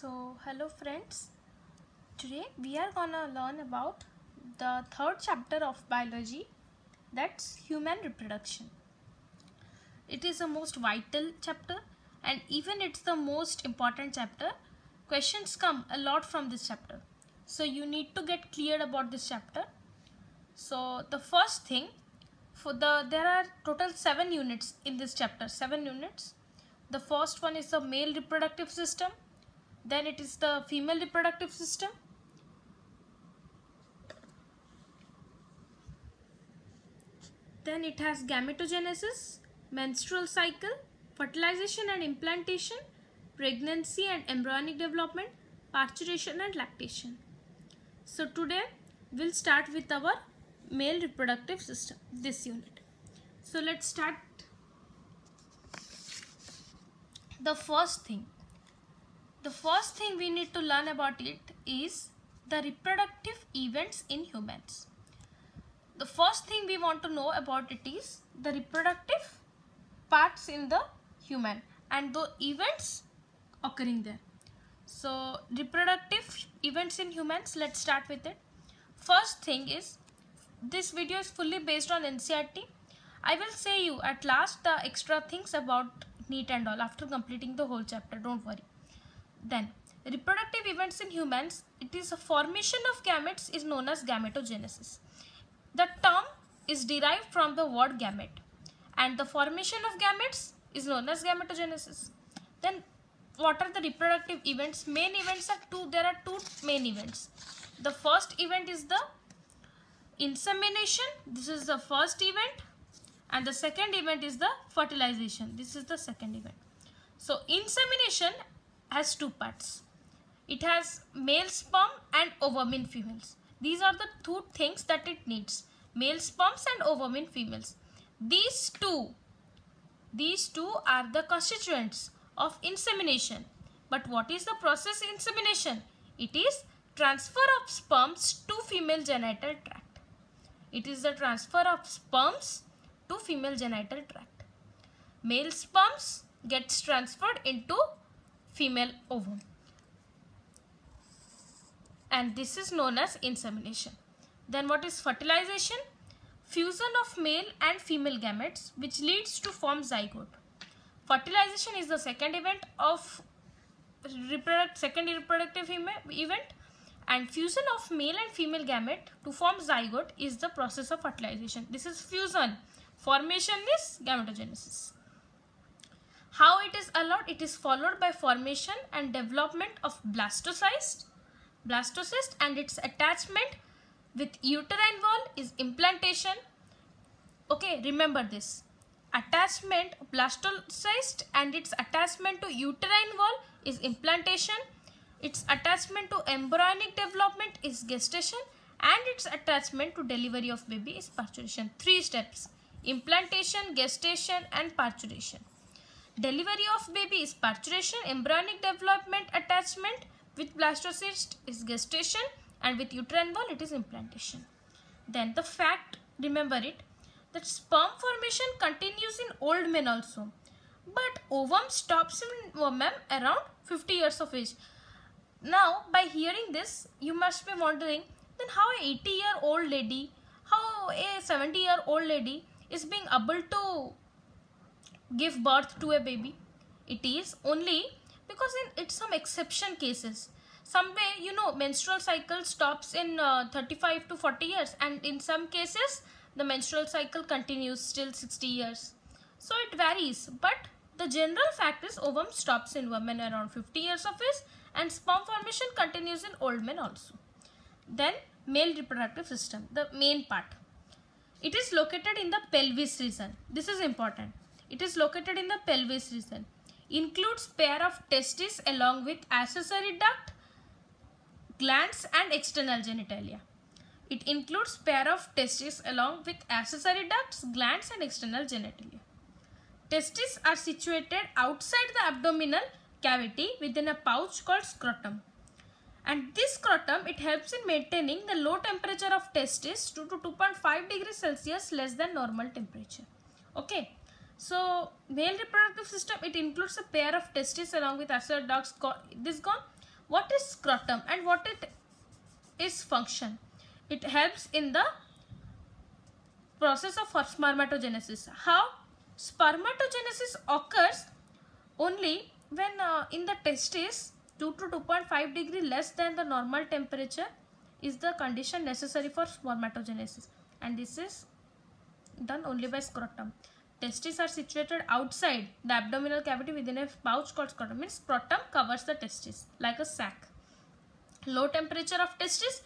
So, hello friends. Today we are gonna learn about the third chapter of biology that's human reproduction. It is the most vital chapter and even it's the most important chapter. Questions come a lot from this chapter. So you need to get clear about this chapter. So the first thing for the there are total 7 units in this chapter, 7 units. The first one is the male reproductive system then it is the female reproductive system. Then it has gametogenesis menstrual cycle fertilization and implantation pregnancy and embryonic development parturition and lactation. So today we'll start with our male reproductive system this unit. So let's start. The first thing the first thing we need to learn about it is the reproductive events in humans. The first thing we want to know about it is the reproductive parts in the human and the events occurring there. So reproductive events in humans, let's start with it. First thing is, this video is fully based on NCERT. I will say you at last the extra things about NEET and all after completing the whole chapter, don't worry. Then, reproductive events in humans, it is a formation of gametes is known as gametogenesis. The term is derived from the word gamete and the formation of gametes is known as gametogenesis. Then, what are the reproductive events? Main events are two, there are two main events. The first event is the insemination, this is the first event and the second event is the fertilization, this is the second event. So, insemination has two parts. It has male sperm and ovum in females. These are the two things that it needs. Male sperms and ovum in females. These two, these two are the constituents of insemination. But what is the process insemination? It is transfer of sperms to female genital tract. It is the transfer of sperms to female genital tract. Male sperms gets transferred into female ovum and this is known as insemination. Then what is fertilization? Fusion of male and female gametes which leads to form zygote. Fertilization is the second event of reproduct, second reproductive event and fusion of male and female gamete to form zygote is the process of fertilization. This is fusion. Formation is gametogenesis. How it is allowed? It is followed by formation and development of blastocyst, blastocyst and its attachment with uterine wall is implantation. Okay, remember this. Attachment blastocyst and its attachment to uterine wall is implantation. Its attachment to embryonic development is gestation and its attachment to delivery of baby is parturition. Three steps. Implantation, gestation and parturition. Delivery of baby is parturition, embryonic development attachment with blastocyst is gestation and with uterine wall it is implantation. Then the fact, remember it, that sperm formation continues in old men also. But ovum stops in women around 50 years of age. Now by hearing this, you must be wondering then how a 80 year old lady, how a 70 year old lady is being able to give birth to a baby. It is only because in it's some exception cases. Some way, you know, menstrual cycle stops in uh, 35 to 40 years and in some cases, the menstrual cycle continues still 60 years. So it varies. But the general fact is ovum stops in women around 50 years of age and sperm formation continues in old men also. Then male reproductive system, the main part. It is located in the pelvis region. This is important. It is located in the pelvis region. Includes pair of testes along with accessory duct, glands and external genitalia. It includes pair of testes along with accessory ducts, glands and external genitalia. Testes are situated outside the abdominal cavity within a pouch called scrotum. And this scrotum, it helps in maintaining the low temperature of testes 2 to 2.5 degrees Celsius less than normal temperature. Okay. So, male reproductive system, it includes a pair of testes along with accessory ducts. This gone. what is scrotum and what it is function? It helps in the process of spermatogenesis. How? Spermatogenesis occurs only when uh, in the testes 2 to 2.5 degree less than the normal temperature is the condition necessary for spermatogenesis and this is done only by scrotum. Testes are situated outside the abdominal cavity within a pouch called scrotum. Means scrotum covers the testes like a sac. Low temperature of testes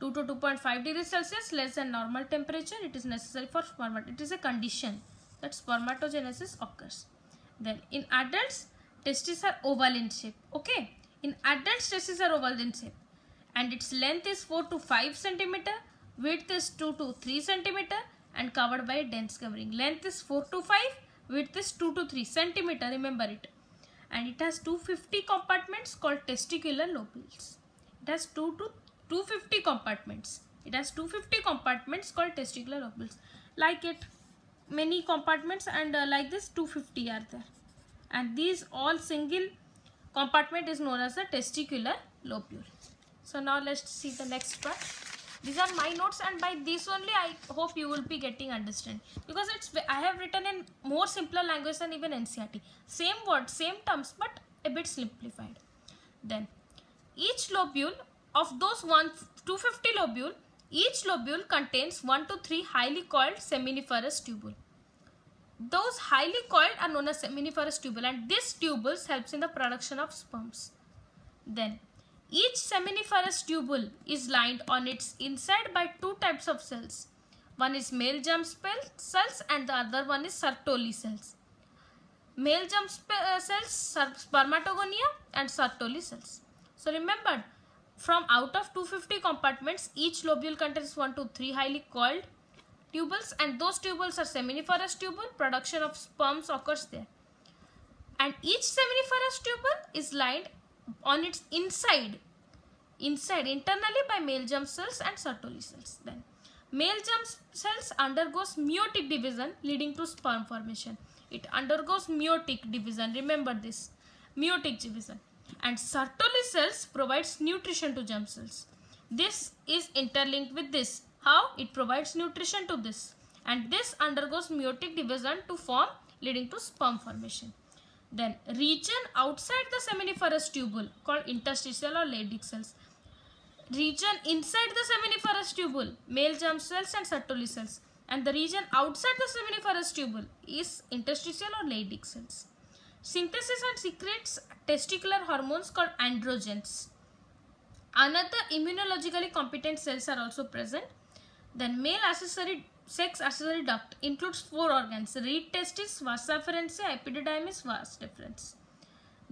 2 to 2.5 degrees Celsius less than normal temperature. It is necessary for spermatogenesis. It is a condition that spermatogenesis occurs. Then in adults testes are oval in shape. Okay. In adults testes are oval in shape and its length is 4 to 5 centimeter, width is 2 to 3 centimeter and covered by a dense covering. Length is 4 to 5, width is 2 to 3 centimeter, remember it. And it has 250 compartments called testicular lobules. It has 2 to 250 compartments. It has 250 compartments called testicular lobules. Like it, many compartments and uh, like this 250 are there. And these all single compartment is known as a testicular lobule. So now let's see the next part these are my notes and by this only i hope you will be getting understand. Because it's i have written in more simpler language than even ncert same words same terms but a bit simplified. Then each lobule of those one 250 lobule each lobule contains 1 to 3 highly coiled seminiferous tubule. Those highly coiled are known as seminiferous tubule and this tubules helps in the production of sperms. Then each seminiferous tubule is lined on its inside by two types of cells. One is male germ cells and the other one is Sertoli cells. Male germ uh, cells, spermatogonia and Sertoli cells. So remember, from out of 250 compartments, each lobule contains 1 to 3 highly coiled tubules and those tubules are seminiferous tubule. Production of sperms occurs there. And each seminiferous tubule is lined on its inside inside internally by male germ cells and Sertoli cells then. Male germ cells undergoes meiotic division leading to sperm formation. It undergoes meiotic division remember this meiotic division. And Sertoli cells provides nutrition to germ cells. This is interlinked with this. How? It provides nutrition to this. And this undergoes meiotic division to form leading to sperm formation then region outside the seminiferous tubule called interstitial or Leydig cells. Region inside the seminiferous tubule, male germ cells and Sertoli cells. And the region outside the seminiferous tubule is interstitial or Leydig cells. Synthesis and secretes testicular hormones called androgens. Another immunologically competent cells are also present. Then male accessory sex accessory duct includes four organs. Rete testis vas afferentia epididymis vas deferens.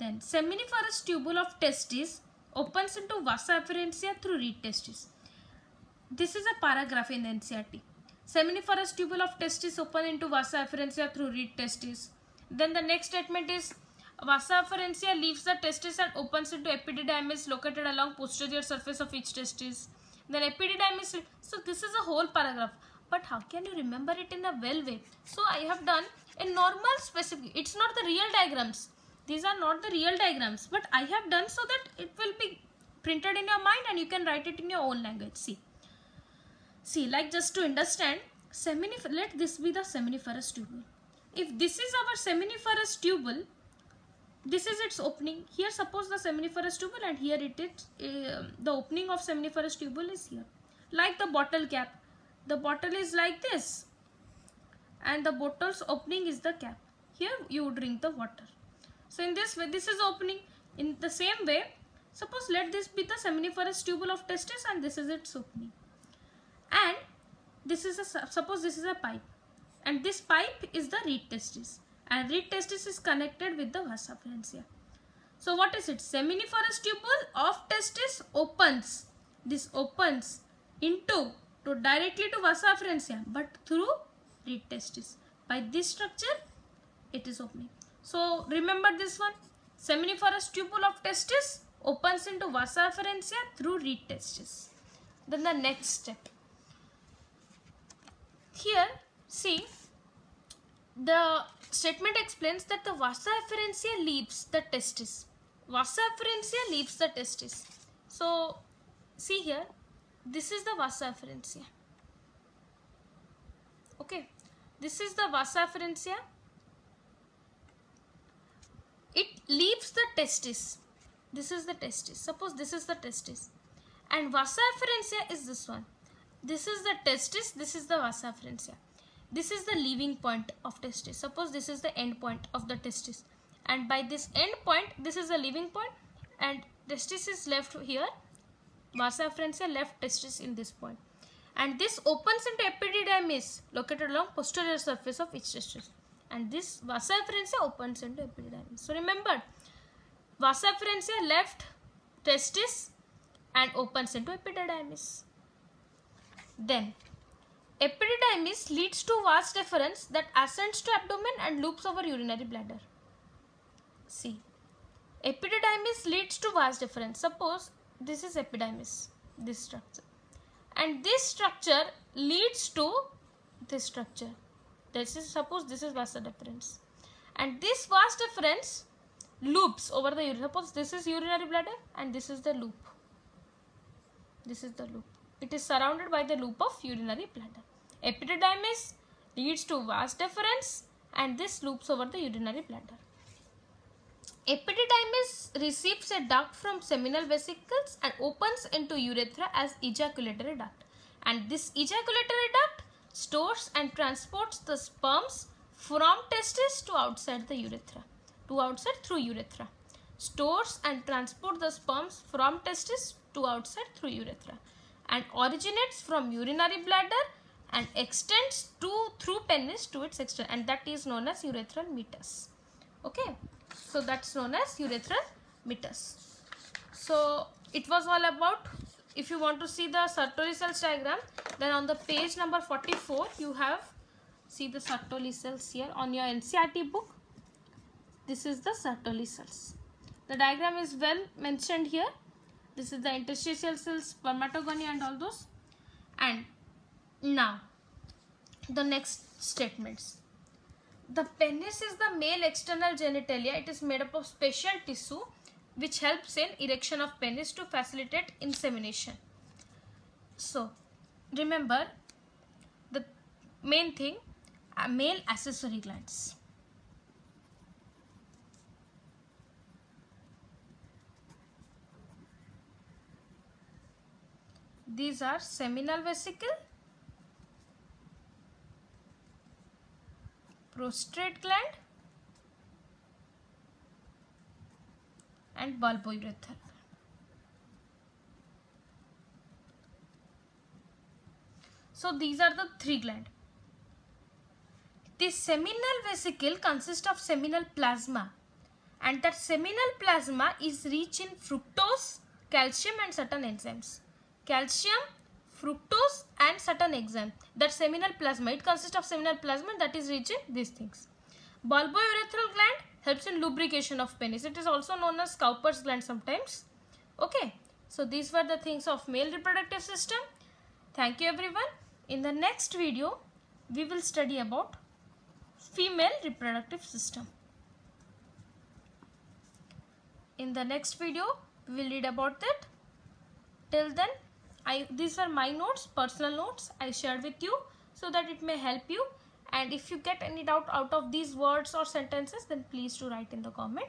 Then seminiferous tubule of testis opens into vas afferentia through rete testis this is a paragraph in ncert seminiferous tubule of testis open into vas afferentia through rete testis then the next statement is Vasa afferentia leaves the testis and opens into epididymis located along posterior surface of each testis. Then epididymis, so this is a whole paragraph but how can you remember it in a well way? So i have done a normal specific it's not the real diagrams. These are not the real diagrams but i have done so that it will be printed in your mind and you can write it in your own language. See. See like just to understand seminif let this be the seminiferous tubule. If this is our seminiferous tubule this is its opening. Here suppose the seminiferous tubule and here it is uh, the opening of seminiferous tubule is here. Like the bottle cap the bottle is like this. And the bottle's opening is the cap. Here you drink the water. So in this way this is opening. In the same way suppose let this be the seminiferous tubule of testis and this is its opening. And this is a suppose this is a pipe. And this pipe is the rete testis. And rete testis is connected with the vas afferentia so what is it? Seminiferous tubule of testis opens. This opens into to directly to vas afferentia but through rete testis. By this structure it is opening. So remember this one seminiferous tubule of testis opens into vas afferentia through rete testis. Then the next step. Here see the statement explains that the vas afferentia leaves the testis. vasa efferentia leaves the testis so see here this is the vasa efferentia okay. This is the vasa efferentia it leaves the testis. This is the testis. Suppose this is the testis. And vasa efferentia is this one. This is the testis. This is the vasa efferentia this is the leaving point of testis. Suppose this is the end point of the testis. And by this end point this is the leaving point. And testis is left here vasa efferentia left testis in this point and this opens into epididymis located along posterior surface of each testis and this vasa efferentia opens into epididymis so remember vasa efferentia left testis and opens into epididymis then epididymis leads to vas deferens that ascends to abdomen and loops over urinary bladder. See, epididymis leads to vas deferens. Suppose this is epididymis, this structure. And this structure leads to this structure. This is suppose this is vas deferens. And this vas deferens loops over the urinary. Suppose this is urinary bladder and this is the loop. This is the loop. It is surrounded by the loop of urinary bladder. Epididymis leads to vas deferens and this loops over the urinary bladder. Epididymis receives a duct from seminal vesicles and opens into urethra as ejaculatory duct. And this ejaculatory duct stores and transports the sperms from testis to outside the urethra, to outside through urethra. Stores and transport the sperms from testis to outside through urethra and originates from urinary bladder and extends to through penis to its extent and that is known as urethral meatus okay so that's known as urethral meatus so it was all about if you want to see the Sertoli cells diagram then on the page number 44 you have see the Sertoli cells here on your NCERT book this is the Sertoli cells the diagram is well mentioned here this is the interstitial cells, spermatogony and all those. And now, the next statements. The penis is the male external genitalia. It is made up of special tissue which helps in erection of penis to facilitate insemination. So, remember the main thing, uh, male accessory glands. These are seminal vesicle, prostrate gland and bulbourethral. So these are the three gland. The seminal vesicle consists of seminal plasma and that seminal plasma is rich in fructose, calcium and certain enzymes calcium, fructose and certain enzyme. That seminal plasma, it consists of seminal plasma that is rich in these things. Bulbourethral gland helps in lubrication of penis. It is also known as Cowper's gland sometimes. Okay. So these were the things of male reproductive system. Thank you everyone. In the next video, we will study about female reproductive system. In the next video, we will read about that. Till then, I these are my notes, personal notes I shared with you so that it may help you. And if you get any doubt out of these words or sentences, then please do write in the comment